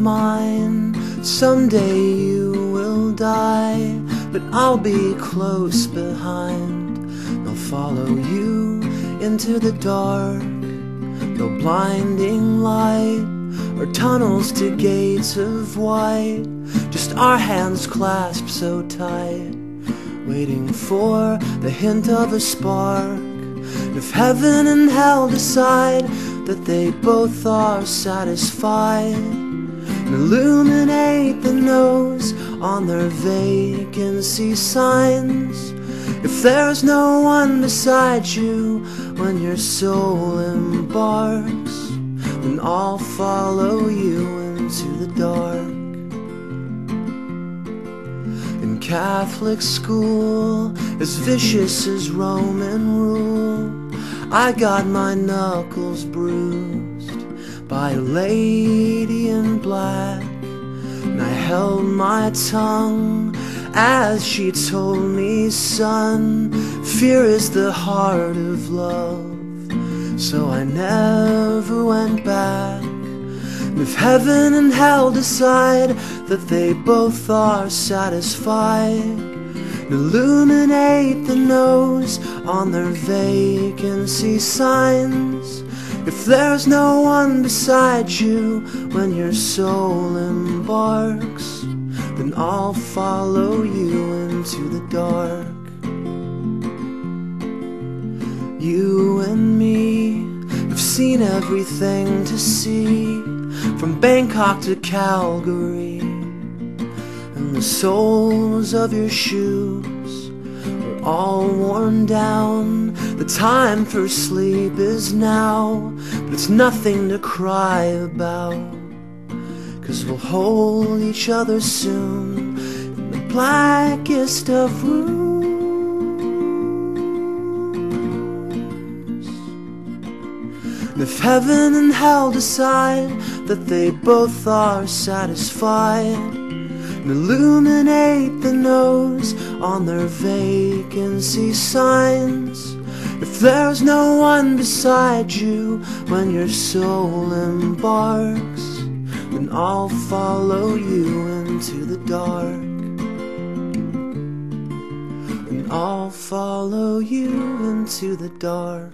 mine. Someday you will die, but I'll be close behind. I'll follow you into the dark. No blinding light or tunnels to gates of white. Just our hands clasped so tight, waiting for the hint of a spark. If heaven and hell decide that they both are satisfied, and illuminate the no's on their vacancy signs. If there's no one beside you when your soul embarks, then I'll follow you into the dark. In Catholic school, as vicious as Roman rule, I got my knuckles bruised by a lady in black, and I held my tongue as she told me, son, fear is the heart of love. So I never went back. And if heaven and hell decide that they both are satisfied, illuminate the no's on their vacancy signs. If there's no one beside you when your soul embarks, then I'll follow you into the dark. You and me have seen everything to see, from Bangkok to Calgary, the soles of your shoes are all worn down. The time for sleep is now, but it's nothing to cry about. Cause we'll hold each other soon in the blackest of rooms. And if heaven and hell decide that they both are satisfied, and illuminate the no's on their vacancy signs. If there's no one beside you when your soul embarks, then I'll follow you into the dark. And I'll follow you into the dark.